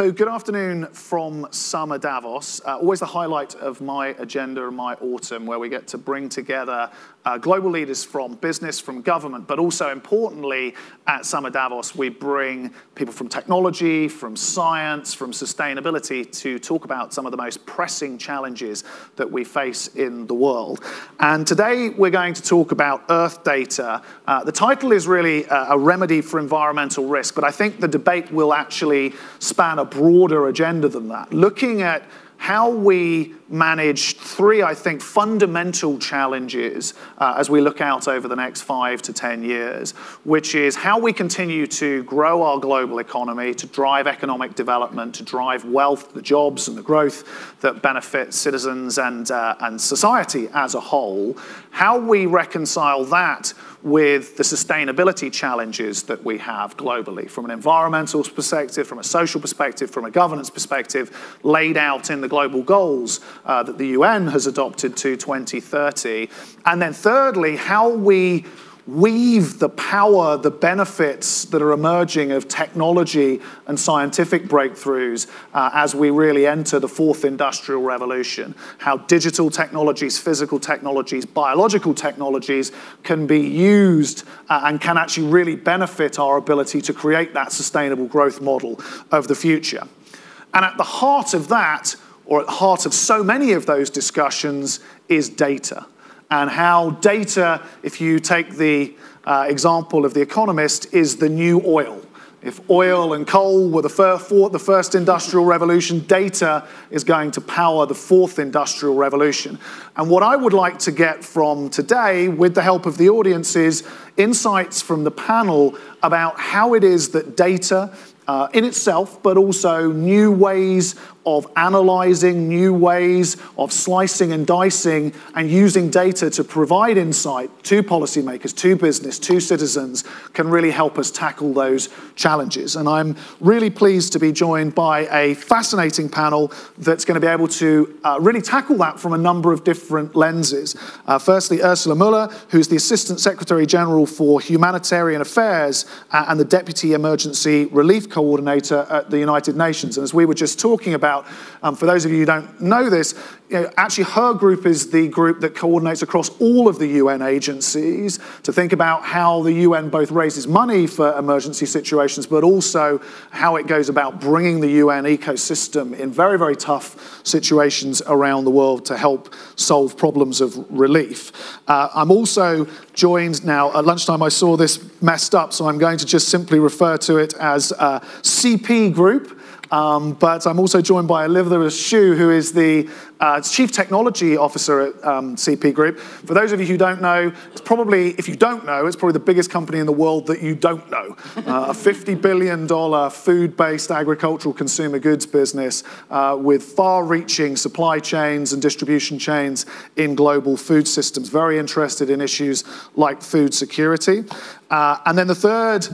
So, good afternoon from Summer Davos. Uh, always the highlight of my agenda and my autumn, where we get to bring together uh, global leaders from business, from government, but also importantly, at Summer Davos, we bring people from technology, from science, from sustainability to talk about some of the most pressing challenges that we face in the world. And today we're going to talk about Earth data. Uh, the title is really a, a remedy for environmental risk, but I think the debate will actually span a broader agenda than that, looking at how we manage three, I think, fundamental challenges uh, as we look out over the next five to 10 years, which is how we continue to grow our global economy, to drive economic development, to drive wealth, the jobs, and the growth that benefit citizens and, uh, and society as a whole, how we reconcile that with the sustainability challenges that we have globally from an environmental perspective, from a social perspective, from a governance perspective, laid out in the global goals uh, that the UN has adopted to 2030. And then, thirdly, how we weave the power, the benefits that are emerging of technology and scientific breakthroughs uh, as we really enter the fourth industrial revolution. How digital technologies, physical technologies, biological technologies can be used uh, and can actually really benefit our ability to create that sustainable growth model of the future. And at the heart of that, or at the heart of so many of those discussions, is data and how data, if you take the uh, example of The Economist, is the new oil. If oil and coal were the, the first industrial revolution, data is going to power the fourth industrial revolution. And what I would like to get from today, with the help of the audience, is insights from the panel about how it is that data uh, in itself, but also new ways of analyzing new ways of slicing and dicing and using data to provide insight to policymakers, to business, to citizens can really help us tackle those challenges. And I'm really pleased to be joined by a fascinating panel that's going to be able to uh, really tackle that from a number of different lenses. Uh, firstly, Ursula Mueller, who's the Assistant Secretary General for Humanitarian Affairs uh, and the Deputy Emergency Relief Coordinator at the United Nations. And as we were just talking about. Um, for those of you who don't know this, you know, actually her group is the group that coordinates across all of the UN agencies to think about how the UN both raises money for emergency situations, but also how it goes about bringing the UN ecosystem in very, very tough situations around the world to help solve problems of relief. Uh, I'm also joined now at lunchtime. I saw this messed up, so I'm going to just simply refer to it as a CP group. Um, but I'm also joined by Elizabeth Xu, who is the uh, Chief Technology Officer at um, CP Group. For those of you who don't know, it's probably, if you don't know, it's probably the biggest company in the world that you don't know. Uh, a $50 billion food-based agricultural consumer goods business uh, with far-reaching supply chains and distribution chains in global food systems. Very interested in issues like food security. Uh, and then the third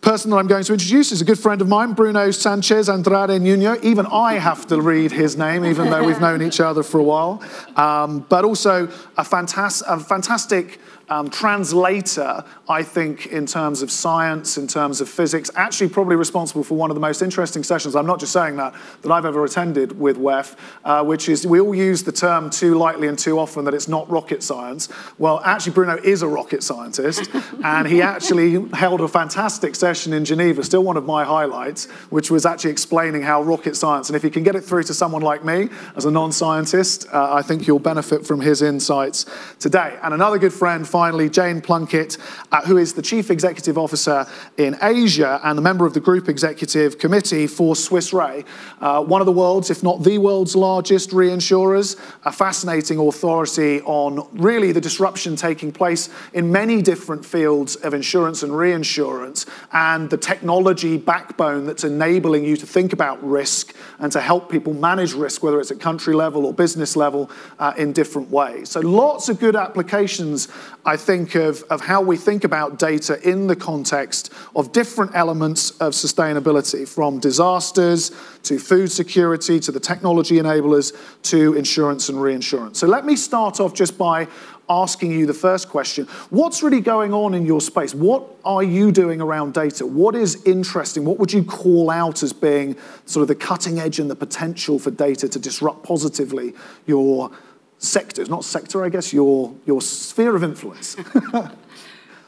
person that I'm going to introduce is a good friend of mine, Bruno Sanchez Andrade Nuno. Even I have to read his name, even though we've known each other for a while. Um, but also a, fantas- a fantastic um, translator, I think, in terms of science, in terms of physics, actually probably responsible for one of the most interesting sessions, I'm not just saying that, that I've ever attended with WEF, uh, which is we all use the term too lightly and too often that it's not rocket science. Well, actually, Bruno is a rocket scientist, and he actually held a fantastic session in Geneva, still one of my highlights, which was actually explaining how rocket science, and if you can get it through to someone like me as a non scientist, uh, I think you'll benefit from his insights today. And another good friend, finally, Jayne Plunkett, uh, who is the Chief Executive Officer in Asia and a member of the Group Executive Committee for Swiss Re, uh, one of the world's, if not the world's largest reinsurers, a fascinating authority on really the disruption taking place in many different fields of insurance and reinsurance and the technology backbone that's enabling you to think about risk and to help people manage risk, whether it's at country level or business level, uh, in different ways. So lots of good applications I think of, of how we think about data in the context of different elements of sustainability, from disasters to food security to the technology enablers to insurance and reinsurance. So let me start off just by asking you the first question. What's really going on in your space? What are you doing around data? What is interesting? What would you call out as being sort of the cutting edge and the potential for data to disrupt positively your sectors, not sector, I guess, your, your sphere of influence?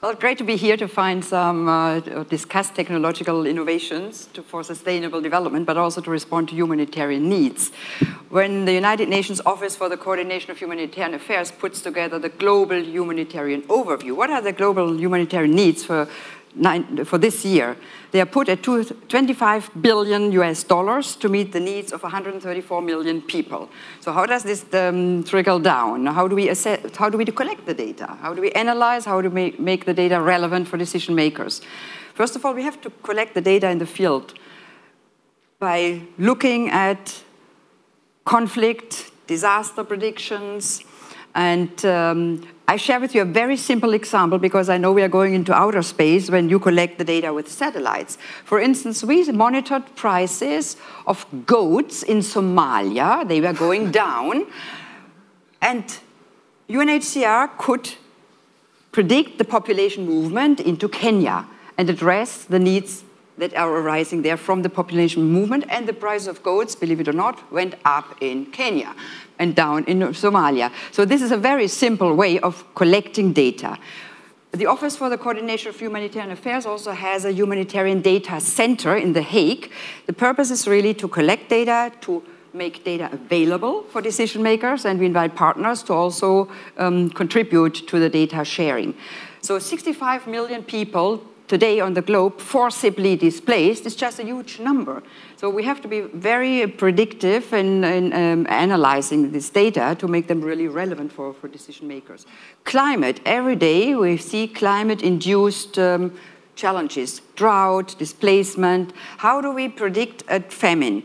Well, great to be here to find some, uh, discuss technological innovations to, for sustainable development, but also to respond to humanitarian needs. When the United Nations Office for the Coordination of Humanitarian Affairs puts together the global humanitarian overview, what are the global humanitarian needs for nine, for this year, they are put at 25 billion US dollars to meet the needs of 134 million people. So how does this um, trickle down? How do we assess, how do we collect the data? How do we analyze? How do we make the data relevant for decision makers? First of all, we have to collect the data in the field by looking at conflict, disaster predictions, and um, I share with you a very simple example because I know we are going into outer space when you collect the data with satellites. For instance, we monitored prices of goats in Somalia. They were going down. And UNHCR could predict the population movement into Kenya and address the needs that are arising there from the population movement, and the price of goats, believe it or not, went up in Kenya and down in Somalia. So this is a very simple way of collecting data. The Office for the Coordination of Humanitarian Affairs also has a humanitarian data center in The Hague. The purpose is really to collect data, to make data available for decision makers, and we invite partners to also um, contribute to the data sharing. So 65 million people today on the globe forcibly displaced is just a huge number. So we have to be very predictive in, in um, analyzing this data to make them really relevant for, for decision makers. Climate, every day we see climate-induced um, challenges, drought, displacement. How do we predict a famine?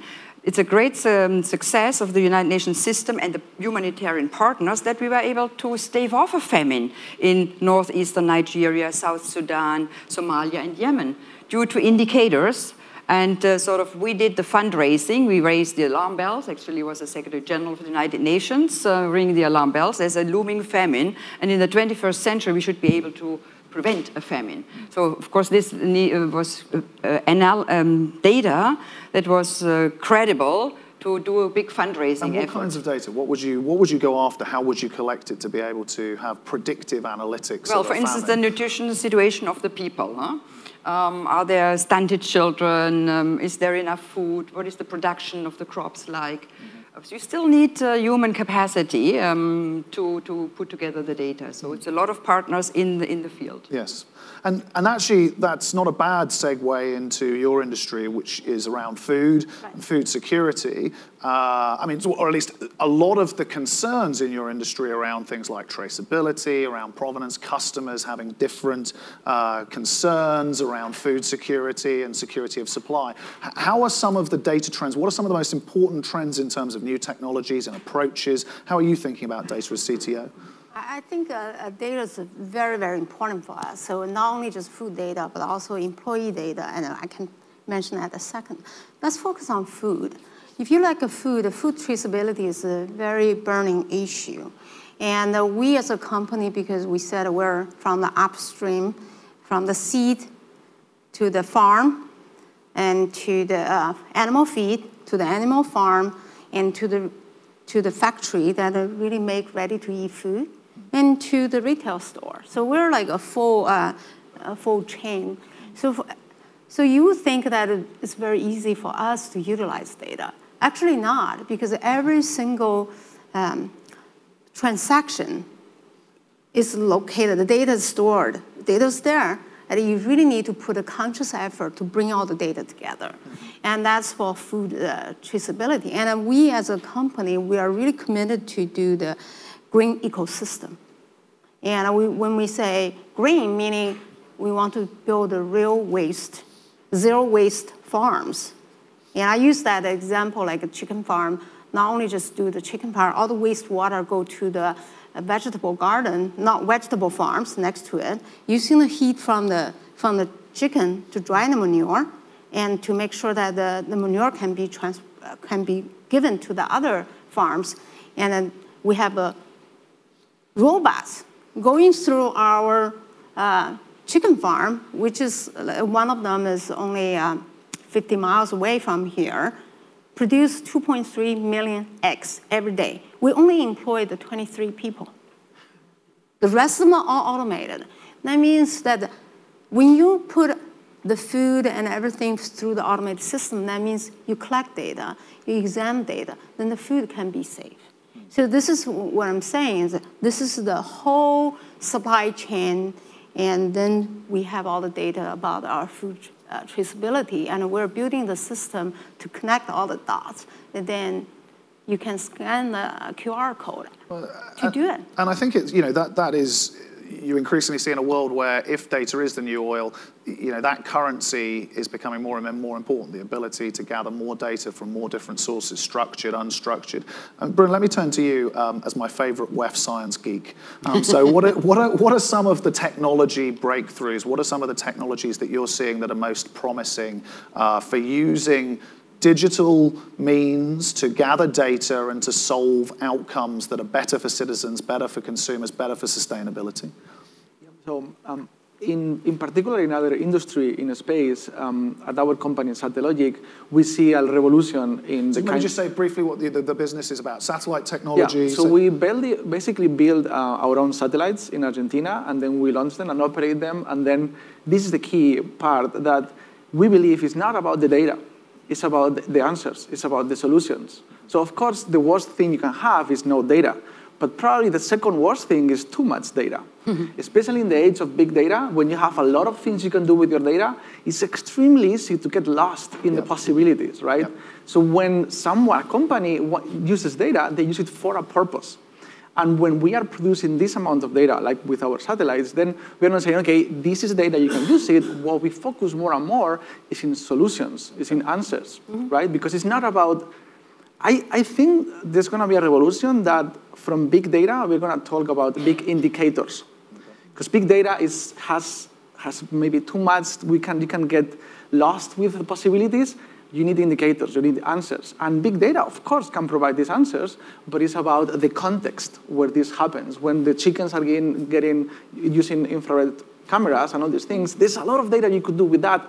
It's a great um, success of the United Nations system and the humanitarian partners that we were able to stave off a famine in northeastern Nigeria, South Sudan, Somalia, and Yemen due to indicators and uh, sort of we did the fundraising. We raised the alarm bells. Actually, was the Secretary General of the United Nations uh, ringing the alarm bells. There's a looming famine, and in the 21st century, we should be able to prevent a famine. So, of course, this uh, was uh, um, data that was uh, credible to do a big fundraising and what effort. kinds of data? What would you What would you go after? How would you collect it to be able to have predictive analytics? Well, for instance, the nutrition situation of the people. Huh? Um, are there stunted children? Um, is there enough food? What is the production of the crops like? Mm -hmm. You still need uh, human capacity um, to, to put together the data. So it's a lot of partners in the, in the field. Yes. And, and actually, that's not a bad segue into your industry, which is around food right. and food security. Uh, I mean, or at least a lot of the concerns in your industry around things like traceability, around provenance, customers having different uh, concerns around food security and security of supply. How are some of the data trends? What are some of the most important trends in terms of new technologies and approaches? How are you thinking about data as CTO? I think uh, uh, data is very, very important for us. So not only just food data, but also employee data, and I can mention that a second. Let's focus on food. If you like a food, food traceability is a very burning issue. And uh, we as a company, because we said we're from the upstream, from the seed to the farm, and to the uh, animal feed, to the animal farm, and to the, to the factory that really make ready-to-eat food, into the retail store. So we're like a full, uh, a full chain. So, so you think that it's very easy for us to utilize data. Actually not, because every single um, transaction is located, the data is stored, data is there, and you really need to put a conscious effort to bring all the data together. And that's for food uh, traceability. And we as a company, we are really committed to do the green ecosystem. And we, when we say green, meaning we want to build a real waste, zero waste farms. And I use that example like a chicken farm, not only just do the chicken farm, all the wastewater go to the vegetable garden, not vegetable farms next to it, using the heat from the, from the chicken to dry the manure and to make sure that the, the manure can be, trans, can be given to the other farms. And then we have a robots going through our uh, chicken farm, which is uh, one of them is only uh, 50 miles away from here, produce 2.3 million eggs every day. We only employ the 23 people. The rest of them are all automated. That means that when you put the food and everything through the automated system, that means you collect data, you examine data, then the food can be safe. So this is what I'm saying is this is the whole supply chain, and then we have all the data about our food uh, traceability, and we're building the system to connect all the dots, and then you can scan the QR code well, to do it. And I think it's, you know, that, that is, you increasingly see in a world where if data is the new oil, you know, that currency is becoming more and more important, the ability to gather more data from more different sources, structured, unstructured. And Bruno, let me turn to you um, as my favorite WEF science geek. Um, so what are, what, are, what are some of the technology breakthroughs? What are some of the technologies that you're seeing that are most promising uh, for using digital means to gather data and to solve outcomes that are better for citizens, better for consumers, better for sustainability? So, um, in, in particular, in other industry in space, um, at our company, Satellogic, we see a revolution in so the. Can you just say briefly what the, the, the, business is about? Satellite technology. Yeah. So, so we build, basically build uh, our own satellites in Argentina, and then we launch them and operate them. And then this is the key part that we believe is not about the data it's about the answers. It's about the solutions. So of course, the worst thing you can have is no data. But probably the second worst thing is too much data. Mm-hmm. Especially in the age of big data, when you have a lot of things you can do with your data, it's extremely easy to get lost in yep. the possibilities, right? Yep. So when someone, a company uses data, they use it for a purpose. And when we are producing this amount of data, like with our satellites, then we're not saying, okay, this is data, you can use it. What we focus more and more is in solutions, is in answers, mm-hmm. right? Because it's not about, I, I think there's going to be a revolution that from big data, we're going to talk about big indicators. Because big data is, has, has maybe too much, we can, you can get lost with the possibilities you need indicators, you need answers. And big data, of course, can provide these answers, but it's about the context where this happens. When the chickens are getting, getting using infrared cameras and all these things, there's a lot of data you could do with that,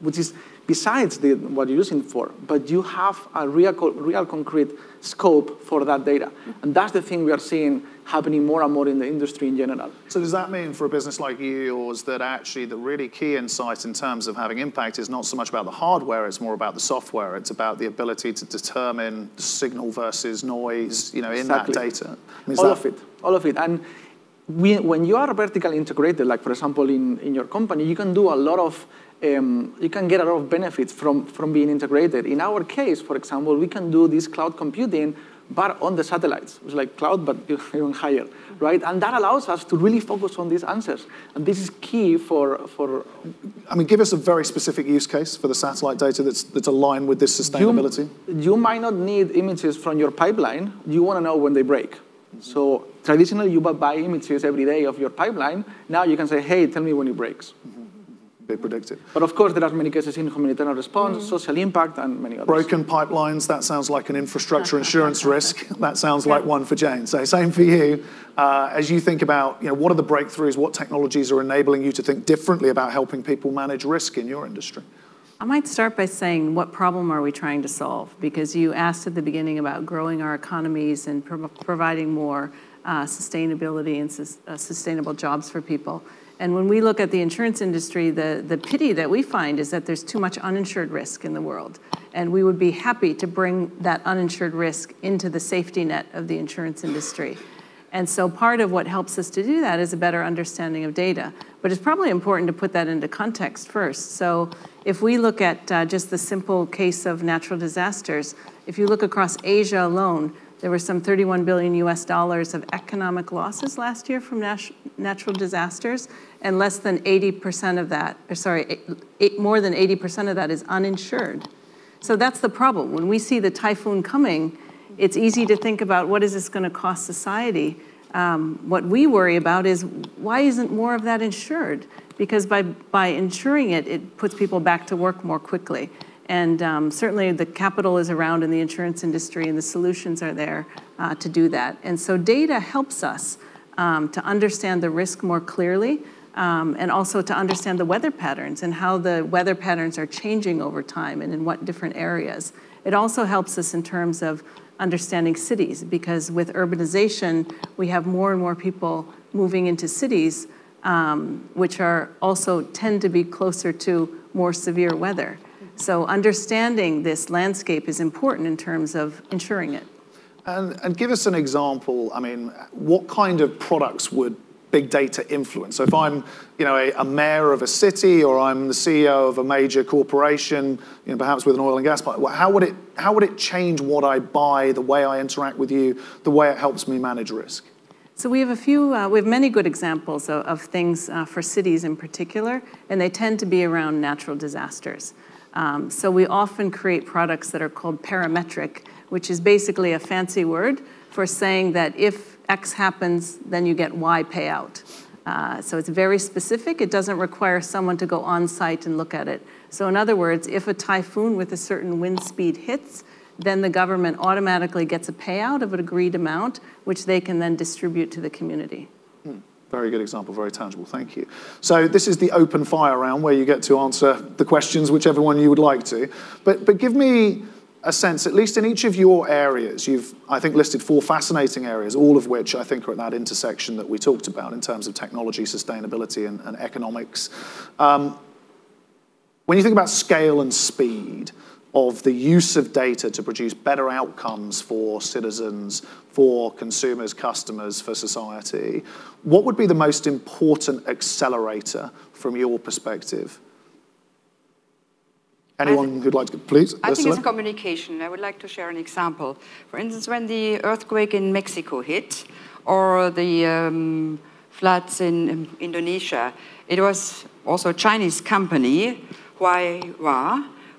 which is besides the, what you're using for, but you have a real, real concrete scope for that data. And that's the thing we are seeing happening more and more in the industry in general. So does that mean for a business like yours that actually the really key insight in terms of having impact is not so much about the hardware, it's more about the software. It's about the ability to determine signal versus noise, you know, in exactly. that data. all that... of it, all of it. And we, when you are vertically integrated, like for example in, in your company, you can do a lot of um, you can get a lot of benefits from, from being integrated. In our case, for example, we can do this cloud computing, but on the satellites. It's like cloud, but even higher, right? And that allows us to really focus on these answers. And this is key for, for I mean, give us a very specific use case for the satellite data that's, that's aligned with this sustainability. You, you might not need images from your pipeline. You want to know when they break. So traditionally, you buy images every day of your pipeline. Now you can say, hey, tell me when it breaks. Mm -hmm they predicted. But of course, there are many cases in humanitarian response, mm. social impact, and many others. Broken pipelines, that sounds like an infrastructure insurance risk. That sounds like one for Jayne. So same for you. Uh, as you think about, you know, what are the breakthroughs, what technologies are enabling you to think differently about helping people manage risk in your industry? I might start by saying, what problem are we trying to solve? Because you asked at the beginning about growing our economies and pro providing more uh, sustainability and su uh, sustainable jobs for people. And when we look at the insurance industry, the, the pity that we find is that there's too much uninsured risk in the world. And we would be happy to bring that uninsured risk into the safety net of the insurance industry. And so part of what helps us to do that is a better understanding of data. But it's probably important to put that into context first. So if we look at uh, just the simple case of natural disasters, if you look across Asia alone, there were some 31 billion US dollars of economic losses last year from nat natural disasters, and less than 80% of that, or sorry, eight, more than 80% of that is uninsured. So that's the problem. When we see the typhoon coming, it's easy to think about what is this going to cost society. Um, what we worry about is why isn't more of that insured? Because by, by insuring it, it puts people back to work more quickly. And um, certainly the capital is around in the insurance industry and the solutions are there uh, to do that. And so data helps us um, to understand the risk more clearly, um, and also to understand the weather patterns and how the weather patterns are changing over time and in what different areas. It also helps us in terms of understanding cities because with urbanization, we have more and more people moving into cities, um, which are also tend to be closer to more severe weather. So understanding this landscape is important in terms of ensuring it. And, and give us an example. I mean, what kind of products would big data influence. So if I'm, you know, a, a, mayor of a city or I'm the CEO of a major corporation, you know, perhaps with an oil and gas pipe, how would it how would it change what I buy, the way I interact with you, the way it helps me manage risk? So we have a few, uh, we have many good examples of, of things uh, for cities in particular, and they tend to be around natural disasters. Um, so we often create products that are called parametric, which is basically a fancy word for saying that if X happens, then you get Y payout. Uh, so it's very specific. It doesn't require someone to go on site and look at it. So in other words, if a typhoon with a certain wind speed hits, then the government automatically gets a payout of an agreed amount, which they can then distribute to the community. Very good example, very tangible, thank you. So this is the open fire round where you get to answer the questions whichever one you would like to. But, but give me a sense, at least in each of your areas, you've, I think, listed four fascinating areas, all of which I think are at that intersection that we talked about in terms of technology, sustainability, and, and economics. Um, when you think about scale and speed of the use of data to produce better outcomes for citizens, for consumers, customers, for society, what would be the most important accelerator from your perspective? Anyone who'd like to, please? I think it's communication. I would like to share an example. For instance, when the earthquake in Mexico hit, or the um, floods in Indonesia, it was also a Chinese company, Huawei,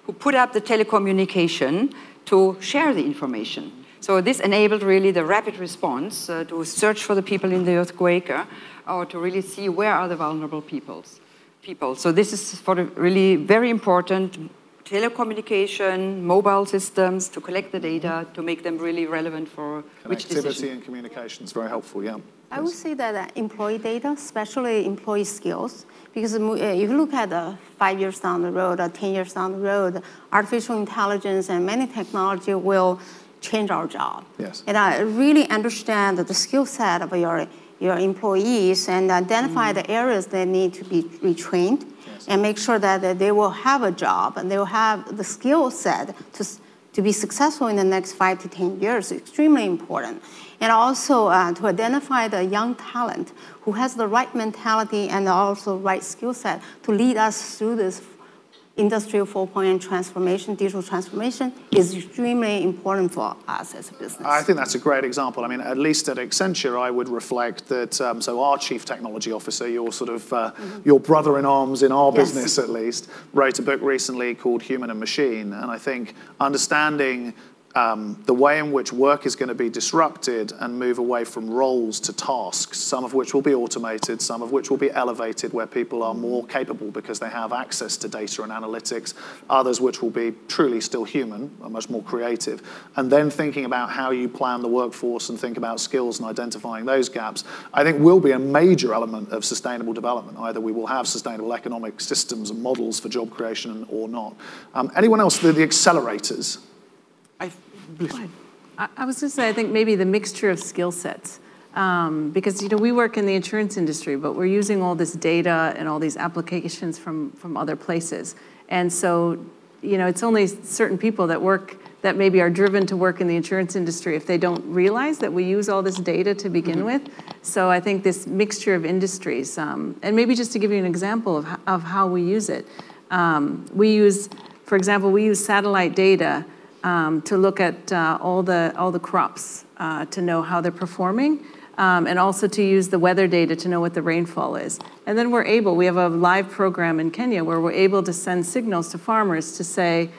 who put up the telecommunication to share the information. So this enabled really the rapid response uh, to search for the people in the earthquake uh, or to really see where are the vulnerable peoples, people. So this is for the really very important telecommunication, mobile systems to collect the data to make them really relevant for which decision. Connectivity and communication is very helpful, yeah. I would say that uh, employee data, especially employee skills, because uh, if you look at uh, five years down the road or 10 years down the road, artificial intelligence and many technology will change our job. Yes. And I really understand the skill set of your, your employees and identify mm. the areas that need to be retrained and make sure that they will have a job and they will have the skill set to, to be successful in the next five to 10 years, is extremely important. And also uh, to identify the young talent who has the right mentality and also right skill set to lead us through this Industrial 4.0 transformation, digital transformation is extremely important for us as a business. I think that's a great example. I mean, at least at Accenture, I would reflect that, um, so our chief technology officer, your sort of, uh, mm-hmm. your brother in arms in our yes. business at least, wrote a book recently called Human and Machine. And I think understanding um, the way in which work is going to be disrupted and move away from roles to tasks, some of which will be automated, some of which will be elevated where people are more capable because they have access to data and analytics, others which will be truly still human, and much more creative. And then thinking about how you plan the workforce and think about skills and identifying those gaps, I think will be a major element of sustainable development. Either we will have sustainable economic systems and models for job creation or not. Um, anyone else, the, the accelerators? I, I was going to say, I think maybe the mixture of skill sets. Um, because you know we work in the insurance industry, but we're using all this data and all these applications from from other places, and so you know it's only certain people that work that maybe are driven to work in the insurance industry if they don't realize that we use all this data to begin mm-hmm. with. So I think this mixture of industries, um, and maybe just to give you an example of of how we use it, um, we use, for example, we use satellite data um, to look at uh, all, the, all the crops uh, to know how they're performing. Um, and also to use the weather data to know what the rainfall is. And then we're able, we have a live program in Kenya where we're able to send signals to farmers to say,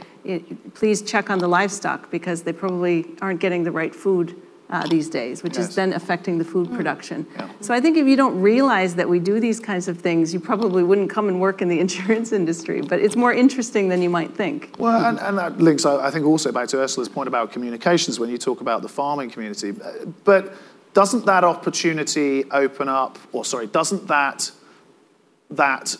please check on the livestock because they probably aren't getting the right food uh, these days, which yes. is then affecting the food mm. production. Yeah. So I think if you don't realize that we do these kinds of things, you probably wouldn't come and work in the insurance industry. But it's more interesting than you might think. Well, and, and that links, I think, also back to Ursula's point about communications when you talk about the farming community. But doesn't that opportunity open up, or sorry, doesn't that that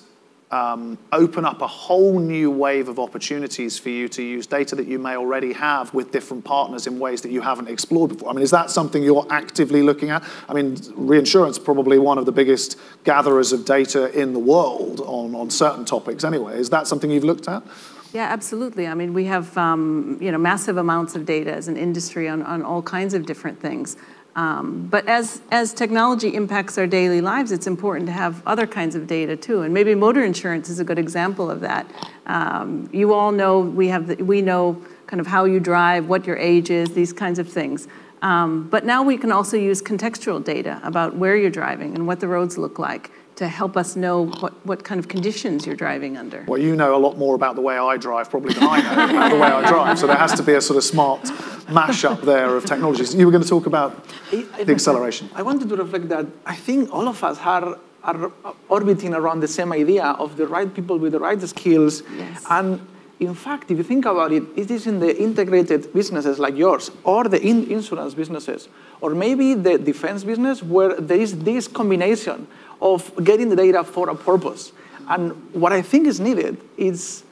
um, open up a whole new wave of opportunities for you to use data that you may already have with different partners in ways that you haven't explored before? I mean, is that something you're actively looking at? I mean, reinsurance probably one of the biggest gatherers of data in the world on, on certain topics anyway. Is that something you've looked at? Yeah, absolutely. I mean, we have um, you know massive amounts of data as an industry on, on all kinds of different things. Um, but as, as technology impacts our daily lives, it's important to have other kinds of data too. And maybe motor insurance is a good example of that. Um, you all know we, have the, we know kind of how you drive, what your age is, these kinds of things. Um, but now we can also use contextual data about where you're driving and what the roads look like to help us know what, what kind of conditions you're driving under. Well, you know a lot more about the way I drive probably than I know about the way I drive. So there has to be a sort of smart mashup there of technologies. You were going to talk about the acceleration. I wanted to reflect that I think all of us are, are orbiting around the same idea of the right people with the right skills. Yes. And in fact, if you think about it, it is in the integrated businesses like yours or the in insurance businesses, or maybe the defense business where there is this combination of getting the data for a purpose. And what I think is needed is,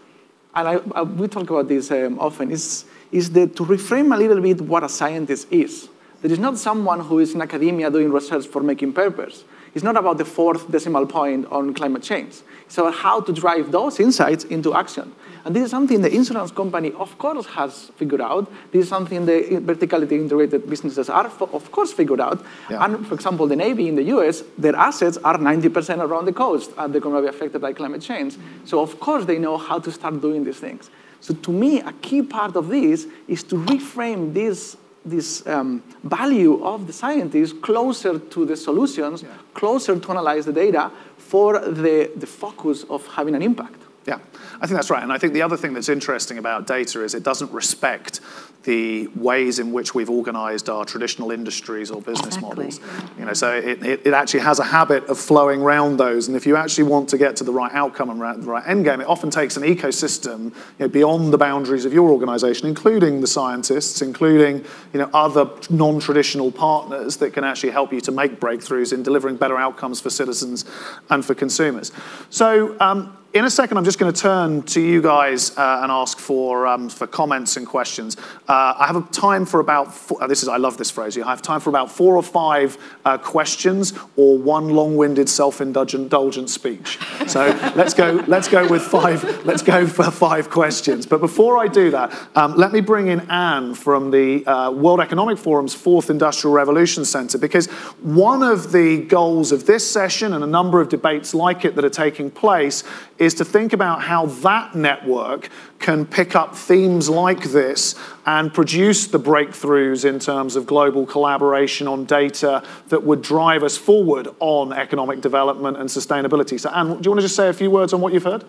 and I, I, we talk about this um, often, is, is that to reframe a little bit what a scientist is. There is not someone who is in academia doing research for making papers. It's not about the fourth decimal point on climate change. It's about how to drive those insights into action. And this is something the insurance company, of course, has figured out. This is something the vertically integrated businesses are, of course, figured out. Yeah. And for example, the Navy in the US, their assets are 90% around the coast, and they're going to be affected by climate change. So of course, they know how to start doing these things. So to me, a key part of this is to reframe this this um, value of the scientists closer to the solutions, yeah. closer to analyze the data for the, the focus of having an impact. Yeah, I think that's right. And I think the other thing that's interesting about data is it doesn't respect the ways in which we've organized our traditional industries or business exactly. models. You know, so it, it, it, actually has a habit of flowing around those. And if you actually want to get to the right outcome and the right end game, it often takes an ecosystem you know, beyond the boundaries of your organization, including the scientists, including you know, other non-traditional partners that can actually help you to make breakthroughs in delivering better outcomes for citizens and for consumers. So um, in a second, I'm just going to turn to you guys uh, and ask for, um, for comments and questions. Uh, I have time for about, four, uh, this is, I love this phrase, I have time for about four or five uh, questions or one long-winded self-indulgent speech. So let's go, let's go with five, let's go for five questions. But before I do that, um, let me bring in Anne from the uh, World Economic Forum's Fourth Industrial Revolution Center, because one of the goals of this session and a number of debates like it that are taking place is to think about how that network can pick up themes like this and produce the breakthroughs in terms of global collaboration on data that would drive us forward on economic development and sustainability. So, Anne, do you want to just say a few words on what you've heard?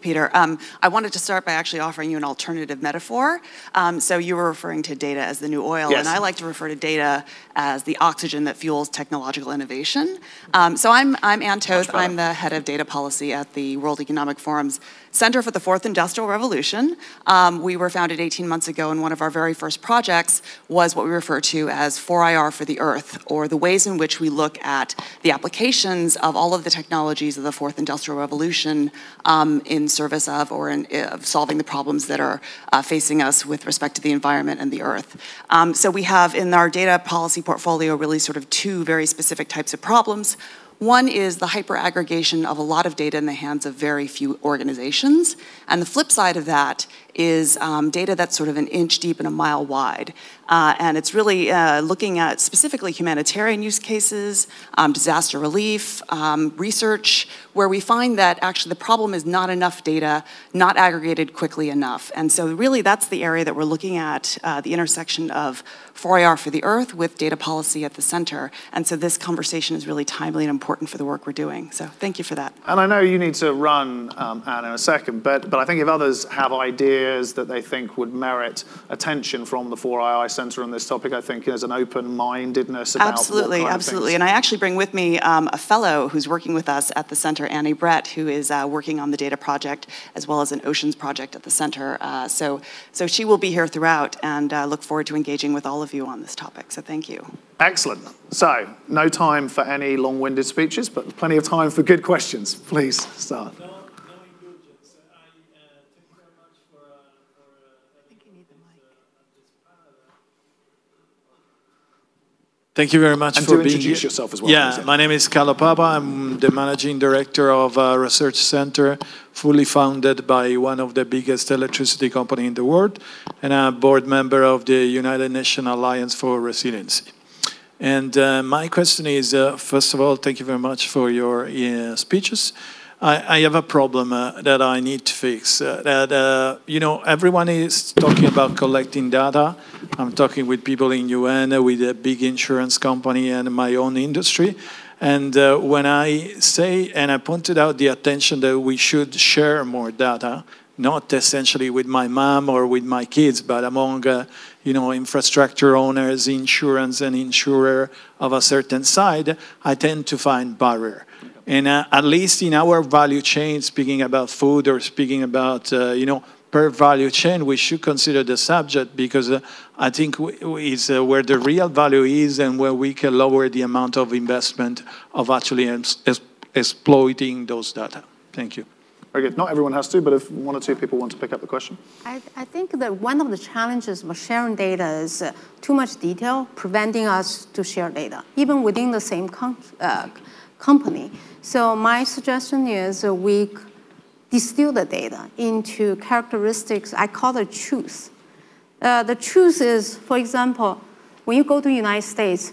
Peter. Um, I wanted to start by actually offering you an alternative metaphor. Um, so you were referring to data as the new oil, yes. and I like to refer to data as the oxygen that fuels technological innovation. Um, so I'm, I'm Anne Toth. I'm the head of data policy at the World Economic Forum's Center for the Fourth Industrial Revolution. Um, we were founded 18 months ago, and one of our very first projects was what we refer to as 4IR for the Earth, or the ways in which we look at the applications of all of the technologies of the Fourth Industrial Revolution um, in service of or in of solving the problems that are uh, facing us with respect to the environment and the Earth. Um, so we have in our data policy portfolio really sort of two very specific types of problems. One is the hyperaggregation of a lot of data in the hands of very few organizations. And the flip side of that is um, data that's sort of an inch deep and a mile wide. Uh, and it's really uh, looking at specifically humanitarian use cases, um, disaster relief, um, research, where we find that actually the problem is not enough data, not aggregated quickly enough. And so really that's the area that we're looking at, uh, the intersection of 4IR for the Earth with data policy at the center. And so this conversation is really timely and important for the work we're doing. So thank you for that. And I know you need to run, um, Anne, in a second, but, but I think if others have ideas that they think would merit attention from the 4IR Center on this topic, I think there's an open-mindedness about Absolutely, absolutely. And I actually bring with me um, a fellow who's working with us at the center, Annie Brett, who is uh, working on the data project as well as an oceans project at the center. Uh, so, so she will be here throughout and uh, look forward to engaging with all of you on this topic. So thank you. Excellent. So, no time for any long-winded speeches, but plenty of time for good questions. Please start. No, no indulgence. I uh, thank you very much for, uh, for uh, having this, uh, this panel. Thank you very much And for do being introduce here. yourself as well, Yeah, my name is Carlo Papa. I'm the managing director of a research center fully founded by one of the biggest electricity company in the world and a board member of the United Nations Alliance for Resiliency. And uh, my question is, uh, first of all, thank you very much for your uh, speeches. I, I have a problem uh, that I need to fix. Uh, that uh, you know, everyone is talking about collecting data. I'm talking with people in UN, uh, with a big insurance company, and my own industry. And uh, when I say, and I pointed out the attention that we should share more data, not essentially with my mom or with my kids, but among uh, you know infrastructure owners, insurance and insurer of a certain side, I tend to find barrier. And uh, at least in our value chain, speaking about food or speaking about uh, you know per value chain, we should consider the subject because uh, I think w- w- it's uh, where the real value is and where we can lower the amount of investment of actually ex- ex- exploiting those data. Thank you. Very good. Not everyone has to, but if one or two people want to pick up the question. I, I think that one of the challenges of sharing data is uh, too much detail, preventing us to share data, even within the same com- uh, company. So my suggestion is uh, we c- distill the data into characteristics. I call the truth. Uh, the truth is, for example, when you go to the United States,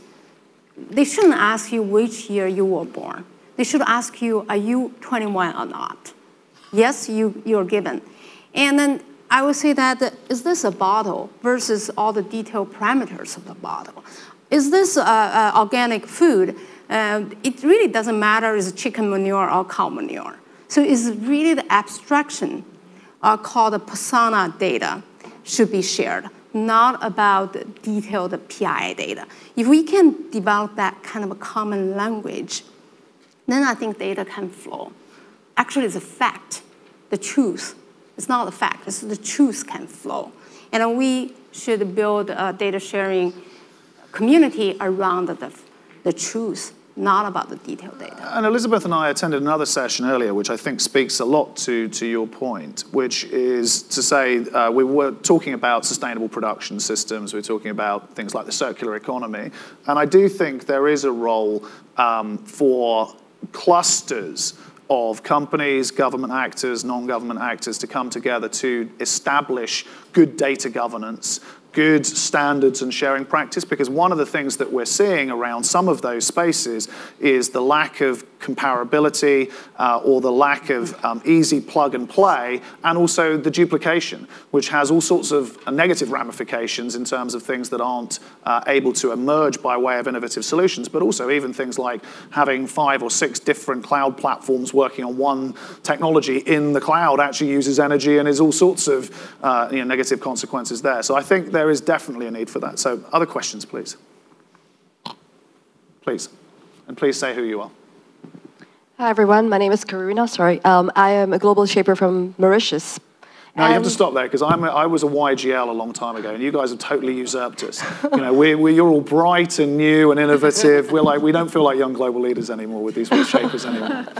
they shouldn't ask you which year you were born. They should ask you, are you 21 or not? Yes, you, you're given. And then I would say that, uh, this a bottle versus all the detailed parameters of the bottle? Is this uh, uh, organic food? Uh, it really doesn't matter is chicken manure or cow manure. So it's really the abstraction uh, called the persona data should be shared, not about the detailed PI data. If we can develop that kind of a common language, then I think data can flow. Actually, it's a fact, the truth. It's not a fact, it's the truth can flow. And we should build a data sharing community around the, the truth, not about the detailed data. And Elizabeth and I attended another session earlier, which I think speaks a lot to, to your point, which is to say uh, we were talking about sustainable production systems, we we're talking about things like the circular economy. And I do think there is a role um, for clusters of companies, government actors, non government actors to come together to establish good data governance, good standards and sharing practice because one of the things that we're seeing around some of those spaces is the lack of comparability uh, or the lack of um, easy plug and play and also the duplication which has all sorts of negative ramifications in terms of things that aren't uh, able to emerge by way of innovative solutions but also even things like having five or six different cloud platforms working on one technology in the cloud actually uses energy and is all sorts of uh, you know, negative consequences there so I think there is definitely a need for that. So other questions, please. Please. And please say who you are. Hi, everyone. My name is Karuna. Sorry. Um, I am a global shaper from Mauritius. Now you have to stop there because I was a YGL a long time ago, and you guys have totally usurped us. You know, we're, we're, you're all bright and new and innovative. We're like we don't feel like young global leaders anymore with these shapers anymore.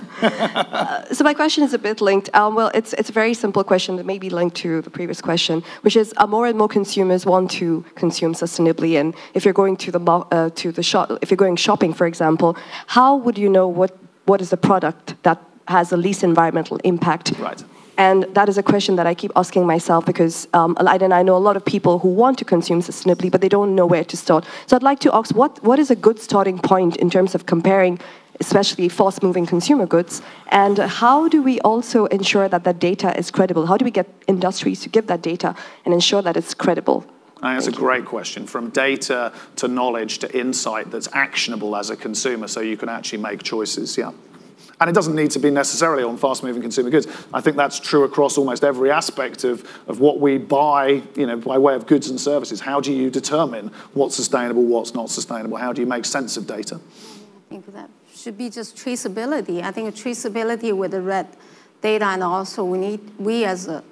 So my question is a bit linked. Um, well, it's, it's a very simple question that may be linked to the previous question, which is uh, more and more consumers want to consume sustainably. And if you're going to the, uh, to the shop, if you're going shopping, for example, how would you know what, what is the product that has the least environmental impact? Right. And that is a question that I keep asking myself because um, and I know a lot of people who want to consume sustainably, but they don't know where to start. So I'd like to ask, what, what is a good starting point in terms of comparing, especially fast-moving consumer goods, and how do we also ensure that that data is credible? How do we get industries to give that data and ensure that it's credible? I think that's a great question. From data to knowledge to insight that's actionable as a consumer so you can actually make choices. Yeah. And it doesn't need to be necessarily on fast moving consumer goods. I think that's true across almost every aspect of, of what we buy, you know, by way of goods and services. How do you determine what's sustainable, what's not sustainable? How do you make sense of data? I think that should be just traceability. I think traceability with the red data, and also we need, we as a,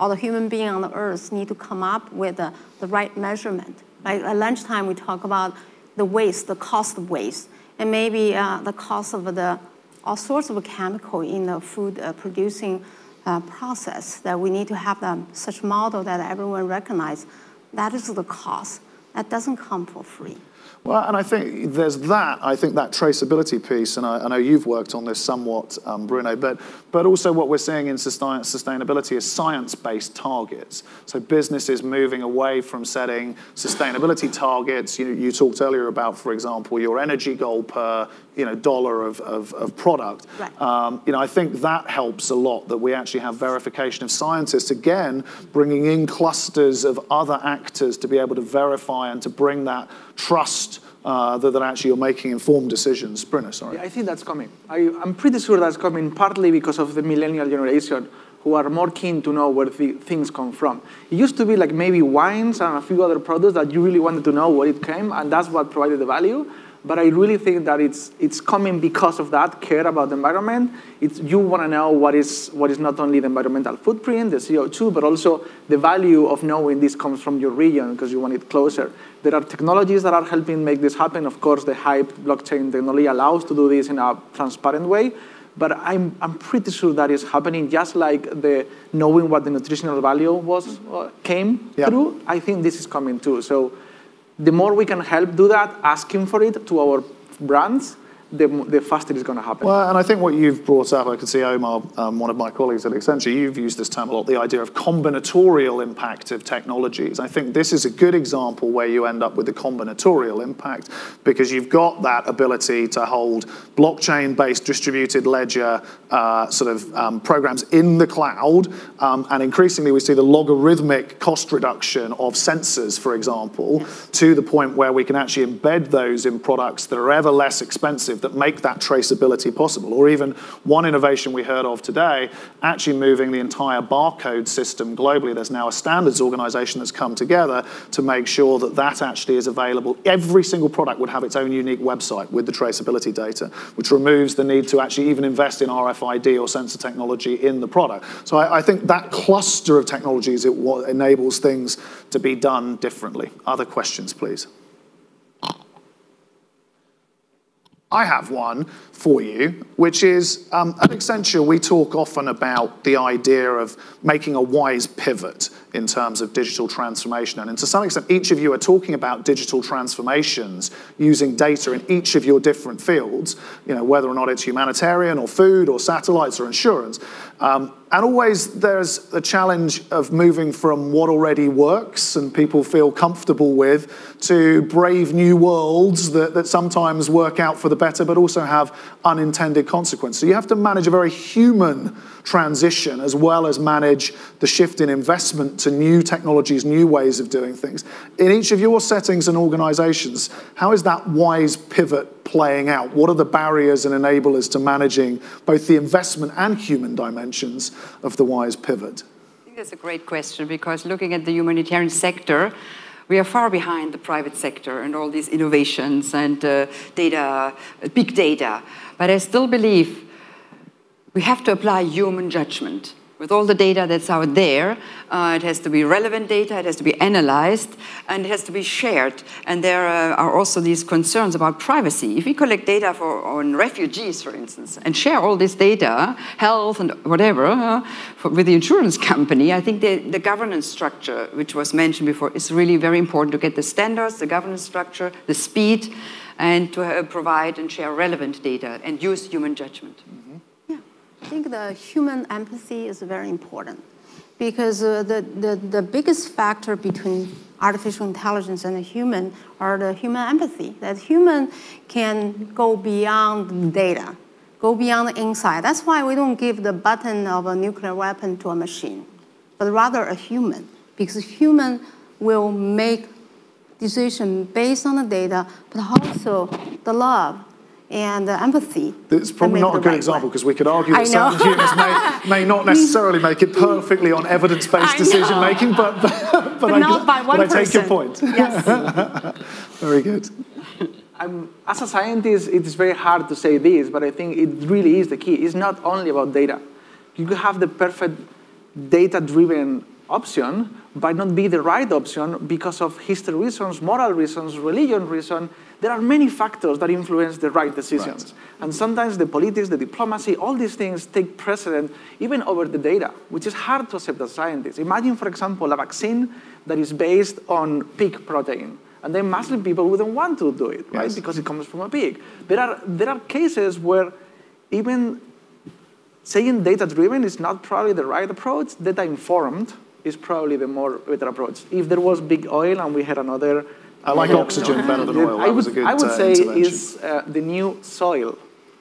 all the human being on the earth need to come up with the, the right measurement. Like at lunchtime, we talk about the waste, the cost of waste, and maybe uh, the cost of the all sorts of chemical in the food uh, producing uh, process that we need to have them, such model that everyone recognize. That is the cost. That doesn't come for free. Well, and I think there's that. I think that traceability piece, and I, I know you've worked on this somewhat, um, Bruno, but, but also what we're seeing in sustain, sustainability is science-based targets. So businesses moving away from setting sustainability targets. You, you talked earlier about, for example, your energy goal per you know, dollar of, of, of product. Right. Um, you know, I think that helps a lot that we actually have verification of scientists, again, bringing in clusters of other actors to be able to verify and to bring that trust uh, that, that actually you're making informed decisions. Bruno, sorry. Yeah, I think that's coming. I, I'm pretty sure that's coming partly because of the millennial generation who are more keen to know where the things come from. It used to be like maybe wines and a few other products that you really wanted to know where it came, and that's what provided the value. But I really think that it's, it's coming because of that care about the environment. It's, you want to know what is, what is not only the environmental footprint, the CO2, but also the value of knowing this comes from your region because you want it closer. There are technologies that are helping make this happen. Of course, the hype blockchain technology allows to do this in a transparent way. But I'm, I'm pretty sure that is happening just like the knowing what the nutritional value was uh, came through. I think this is coming too. So the more we can help do that, asking for it to our brands, the, the faster it's going to happen. Well, and I think what you've brought up, I can see Omar, um, one of my colleagues at Accenture, you've used this term a lot, the idea of combinatorial impact of technologies. I think this is a good example where you end up with the combinatorial impact because you've got that ability to hold blockchain-based distributed ledger uh, sort of um, programs in the cloud, um, and increasingly we see the logarithmic cost reduction of sensors, for example, to the point where we can actually embed those in products that are ever less expensive that make that traceability possible. Or even one innovation we heard of today, actually moving the entire barcode system globally. There's now a standards organization that's come together to make sure that that actually is available. Every single product would have its own unique website with the traceability data, which removes the need to actually even invest in RFID or sensor technology in the product. So I, I think that cluster of technologies it enables things to be done differently. Other questions, please? I have one for you, which is um, at Accenture, we talk often about the idea of making a wise pivot in terms of digital transformation. And to some extent, each of you are talking about digital transformations using data in each of your different fields, you know, whether or not it's humanitarian or food or satellites or insurance. Um, and always there's the challenge of moving from what already works and people feel comfortable with to brave new worlds that, that sometimes work out for the better but also have unintended consequences. So you have to manage a very human transition as well as manage the shift in investment to new technologies, new ways of doing things. In each of your settings and organizations, how is that wise pivot playing out? What are the barriers and enablers to managing both the investment and human dimensions of the wise pivot? I think that's a great question because looking at the humanitarian sector, we are far behind the private sector and all these innovations and uh, data, big data. But I still believe we have to apply human judgment. With all the data that's out there, uh, it has to be relevant data, it has to be analyzed, and it has to be shared. And there uh, are also these concerns about privacy. If we collect data for, on refugees, for instance, and share all this data, health and whatever, uh, for, with the insurance company, I think the, the governance structure, which was mentioned before, is really very important to get the standards, the governance structure, the speed, and to uh, provide and share relevant data and use human judgment. I think the human empathy is very important because uh, the, the, the biggest factor between artificial intelligence and a human are the human empathy. That human can go beyond data, go beyond the insight. That's why we don't give the button of a nuclear weapon to a machine, but rather a human, because a human will make decision based on the data, but also the love and the empathy. It's probably not a good right example because we could argue that certain know. humans may, may not necessarily make it perfectly on evidence-based decision making, but, but, But I, not by one but I take your point. Yes. Very good. Um, as a scientist, it's very hard to say this, but I think it really is the key. It's not only about data. You could have the perfect data-driven option but not be the right option because of history reasons, moral reasons, religion reasons. There are many factors that influence the right decisions. Right. And sometimes the politics, the diplomacy, all these things take precedent even over the data, which is hard to accept as scientists. Imagine, for example, a vaccine that is based on pig protein. And then Muslim people wouldn't want to do it, right? Yes. Because it comes from a pig. There are, there are cases where even saying data-driven is not probably the right approach. Data-informed is probably the more better approach. If there was big oil and we had another... I like oxygen better than oil. That I would, good, I would uh, say is uh, the new soil.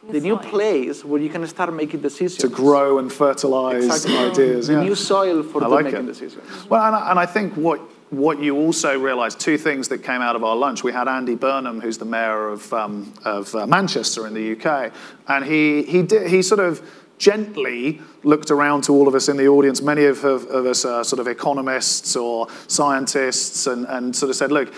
The, the new place where you can start making decisions. To grow and fertilize exactly. ideas. The yeah. new soil for like making it. decisions. Well, and I, and I think what what you also realize, two things that came out of our lunch. We had Andy Burnham, who's the mayor of, um, of uh, Manchester in the UK, and he, he, did, he sort of gently looked around to all of us in the audience. Many of, of, of us are sort of economists or scientists and, and sort of said, look,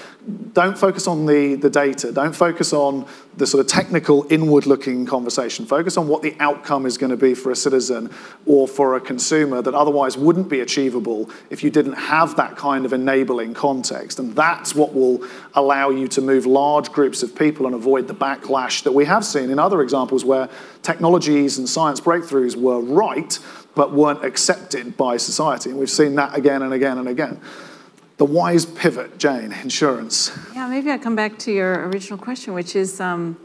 don't focus on the, the data. Don't focus on the sort of technical inward-looking conversation. Focus on what the outcome is going to be for a citizen or for a consumer that otherwise wouldn't be achievable if you didn't have that kind of enabling context. And that's what will allow you to move large groups of people and avoid the backlash that we have seen in other examples where technologies and science breakthroughs were right but weren't accepted by society. And we've seen that again and again and again. The wise pivot, Jayne, insurance. Yeah, maybe I come back to your original question, which is um,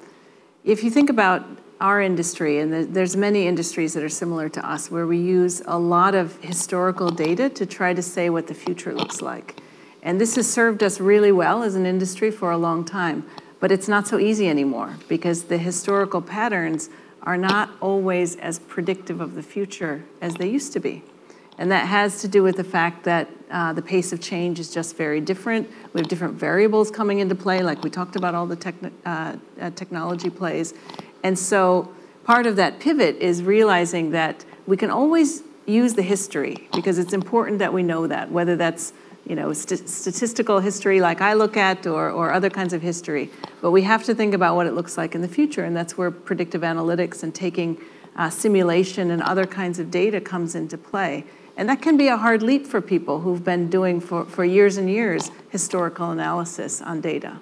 if you think about our industry, and there's many industries that are similar to us, where we use a lot of historical data to try to say what the future looks like. And this has served us really well as an industry for a long time. But it's not so easy anymore because the historical patterns are not always as predictive of the future as they used to be. And that has to do with the fact that uh, the pace of change is just very different. We have different variables coming into play, like we talked about all the techn uh, uh, technology plays. And so part of that pivot is realizing that we can always use the history because it's important that we know that, whether that's you know, st statistical history like I look at or, or other kinds of history. But we have to think about what it looks like in the future, and that's where predictive analytics and taking uh, simulation and other kinds of data comes into play. And that can be a hard leap for people who've been doing for, for years and years historical analysis on data.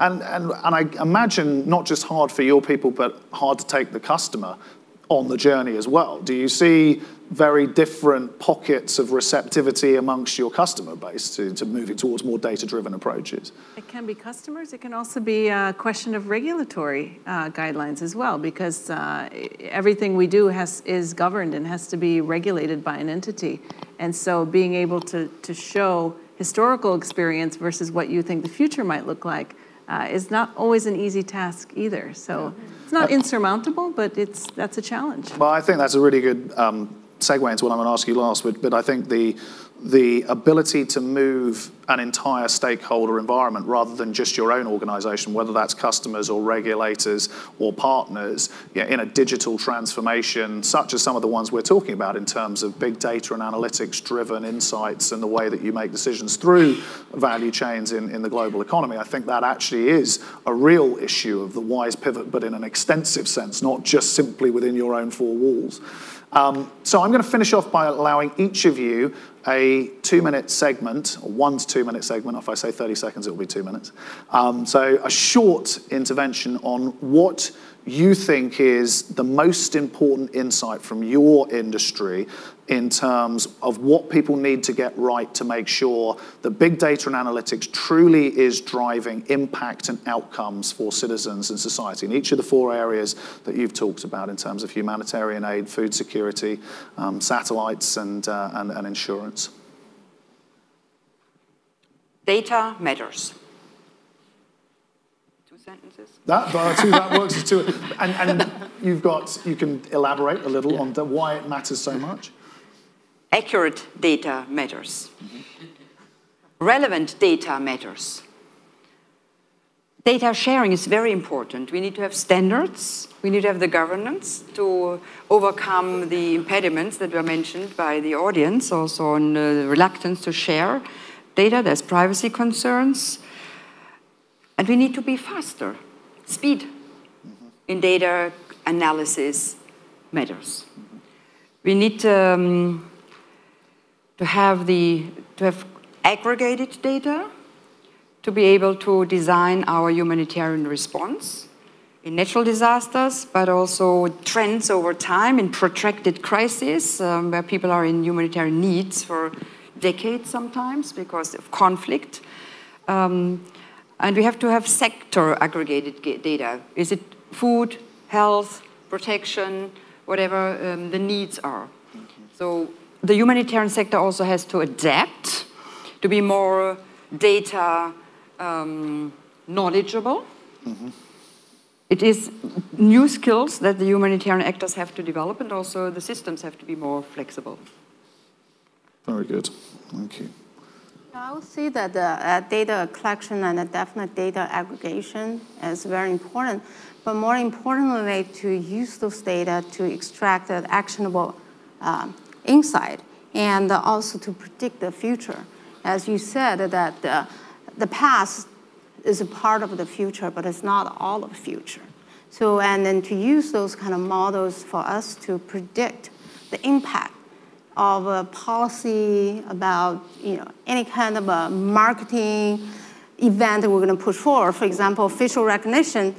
And, and, and I imagine not just hard for your people, but hard to take the customer on the journey as well. Do you see very different pockets of receptivity amongst your customer base to, to moving towards more data-driven approaches? It can be customers. It can also be a question of regulatory uh, guidelines as well, because uh, everything we do has, is governed and has to be regulated by an entity. And so being able to, to show historical experience versus what you think the future might look like uh, is not always an easy task either. So it's not insurmountable, but it's, that's a challenge. Well, I think that's a really good um, segue into what I'm going to ask you last, but, but I think the, the ability to move an entire stakeholder environment rather than just your own organization, whether that's customers or regulators or partners, yeah, in a digital transformation, such as some of the ones we're talking about in terms of big data and analytics driven insights and the way that you make decisions through value chains in, in the global economy. I think that actually is a real issue of the wise pivot, but in an extensive sense, not just simply within your own four walls. Um, so I'm going to finish off by allowing each of you a two-minute segment, or one to two-minute segment. If I say 30 seconds, it will be two minutes. Um, so a short intervention on what you think is the most important insight from your industry in terms of what people need to get right to make sure that big data and analytics truly is driving impact and outcomes for citizens and society in each of the four areas that you've talked about in terms of humanitarian aid, food security, um, satellites, and, uh, and, and insurance. Data matters sentences. That, that works as two. And, and you've got, you can elaborate a little yeah. on the, why it matters so much. Accurate data matters. Relevant data matters. Data sharing is very important. We need to have standards. We need to have the governance to overcome the impediments that were mentioned by the audience, also on the reluctance to share data. There's privacy concerns. And we need to be faster. Speed in data analysis matters. We need um, to have the to have aggregated data, to be able to design our humanitarian response in natural disasters, but also trends over time in protracted crises um, where people are in humanitarian needs for decades sometimes because of conflict. Um, and we have to have sector aggregated data. Is it food, health, protection, whatever um, the needs are? So the humanitarian sector also has to adapt to be more data um, knowledgeable. Mm -hmm. It is new skills that the humanitarian actors have to develop, and also the systems have to be more flexible. Very good. Thank you. I would say that the uh, data collection and the definite data aggregation is very important, but more importantly, to use those data to extract an actionable uh, insight and also to predict the future. As you said, that uh, the past is a part of the future, but it's not all of the future. So, and then to use those kind of models for us to predict the impact of a policy about you know, any kind of a marketing event that we're going to push forward. For example, facial recognition,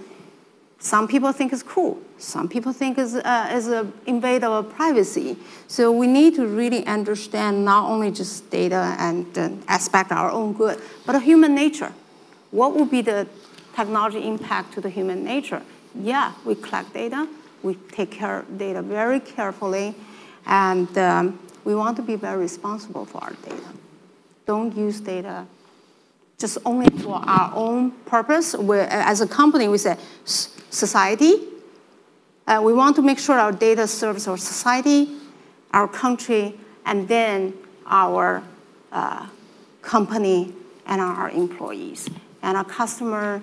some people think is cool. Some people think is, uh, is an invade of privacy. So we need to really understand not only just data and uh, aspect our own good, but human nature. What will be the technology impact to the human nature? Yeah, we collect data. We take care of data very carefully. And um, we want to be very responsible for our data. Don't use data just only for our own purpose. We're, as a company, we say society. Uh, we want to make sure our data serves our society, our country, and then our uh, company and our employees. And our customer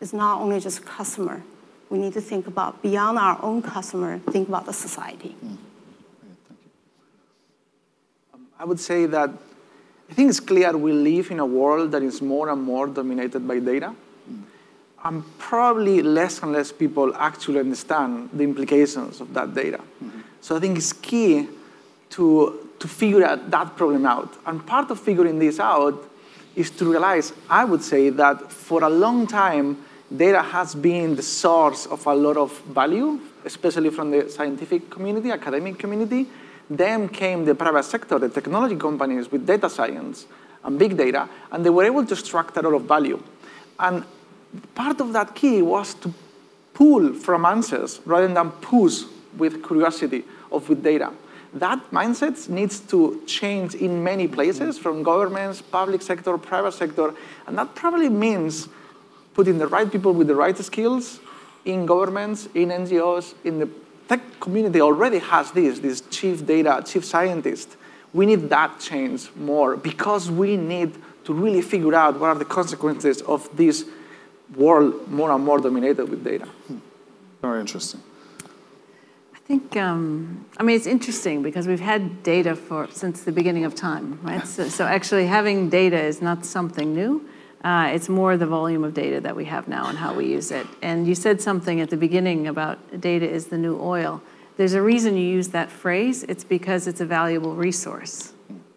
is not only just customer. We need to think about beyond our own customer, think about the society. Mm. I would say that I think it's clear we live in a world that is more and more dominated by data. And probably less and less people actually understand the implications of that data. Mm -hmm. So I think it's key to, to figure out that problem out. And part of figuring this out is to realize, I would say, that for a long time, data has been the source of a lot of value, especially from the scientific community, academic community, then came the private sector, the technology companies with data science and big data, and they were able to extract a lot of value. And part of that key was to pull from answers rather than push with curiosity of with data. That mindset needs to change in many places, from governments, public sector, private sector, and that probably means putting the right people with the right skills in governments, in NGOs, in the tech community already has this, this chief data, chief scientist. We need that change more because we need to really figure out what are the consequences of this world more and more dominated with data. Very interesting. I think, um, I mean, it's interesting because we've had data for since the beginning of time, right? so, so actually having data is not something new. Uh, it's more the volume of data that we have now and how we use it. And you said something at the beginning about data is the new oil. There's a reason you use that phrase. It's because it's a valuable resource,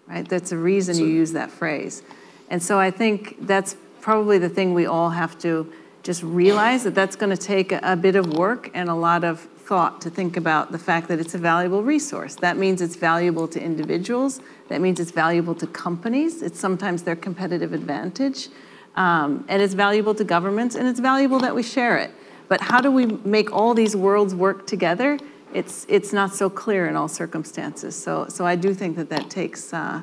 right? That's a reason you use that phrase. And so I think that's probably the thing we all have to just realize that that's going to take a, a bit of work and a lot of thought to think about the fact that it's a valuable resource. That means it's valuable to individuals. That means it's valuable to companies. It's sometimes their competitive advantage. Um, and it's valuable to governments, and it's valuable that we share it. But how do we make all these worlds work together? It's, it's not so clear in all circumstances. So, so I do think that that takes, uh,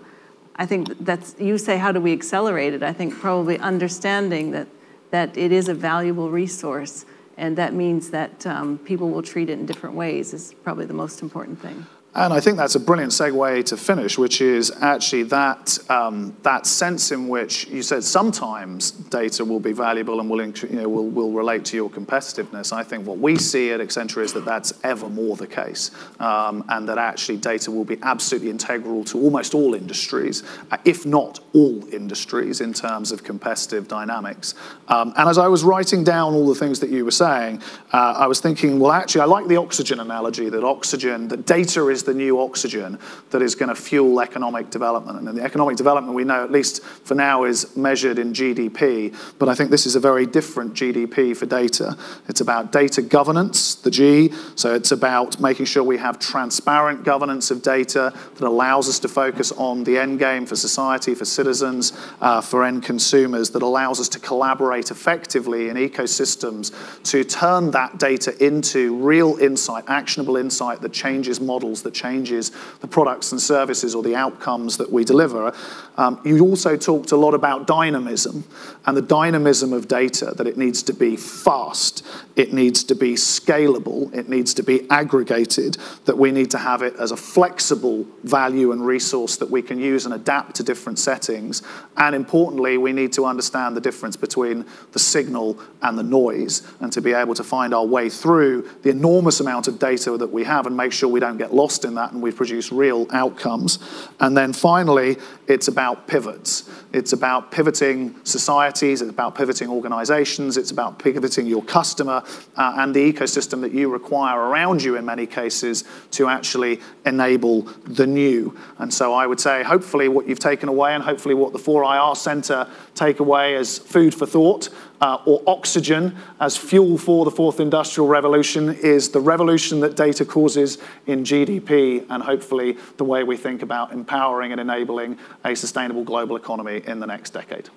I think that's, you say, how do we accelerate it? I think probably understanding that, that it is a valuable resource, and that means that um, people will treat it in different ways is probably the most important thing. And I think that's a brilliant segue to finish, which is actually that, um, that sense in which you said sometimes data will be valuable and will, you know, will, will relate to your competitiveness. I think what we see at Accenture is that that's ever more the case, um, and that actually data will be absolutely integral to almost all industries, uh, if not all industries, in terms of competitive dynamics. Um, and as I was writing down all the things that you were saying, uh, I was thinking, well, actually, I like the oxygen analogy, that oxygen, that data is is the new oxygen that is going to fuel economic development. And the economic development we know, at least for now, is measured in GDP. But I think this is a very different GDP for data. It's about data governance, the G. So it's about making sure we have transparent governance of data that allows us to focus on the end game for society, for citizens, uh, for end consumers, that allows us to collaborate effectively in ecosystems to turn that data into real insight, actionable insight that changes models, that changes the products and services or the outcomes that we deliver. Um, you also talked a lot about dynamism and the dynamism of data, that it needs to be fast, it needs to be scalable, it needs to be aggregated, that we need to have it as a flexible value and resource that we can use and adapt to different settings. And importantly, we need to understand the difference between the signal and the noise and to be able to find our way through the enormous amount of data that we have and make sure we don't get lost in that and we produce real outcomes. And then finally, it's about pivots. It's about pivoting societies, it's about pivoting organizations, it's about pivoting your customer uh, and the ecosystem that you require around you in many cases to actually enable the new. And so I would say, hopefully, what you've taken away and hopefully what the 4IR Center take away as food for thought uh, or oxygen as fuel for the fourth industrial revolution is the revolution that data causes in GDP and hopefully the way we think about empowering and enabling a sustainable global economy in the next decade.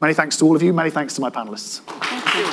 Many thanks to all of you. Many thanks to my panelists. Thank you.